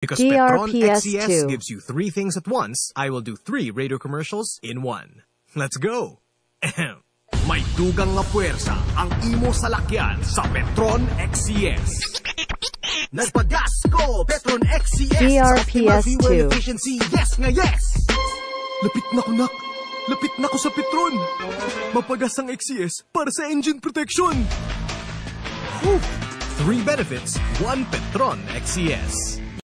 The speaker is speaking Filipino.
Because Petron DRPS2. XCS gives you three things at once, I will do three radio commercials in one. Let's go! May dugang nga puwersa ang imo salakyan sa Petron XCS. Nagpagas ko, Petron XCS sa 2. efficiency. Yes nga yes! Lapit na kunak! Lapit na ko sa Petron. Mapagas ang XCS para sa engine protection. Whew. Three benefits, one Petron XCS.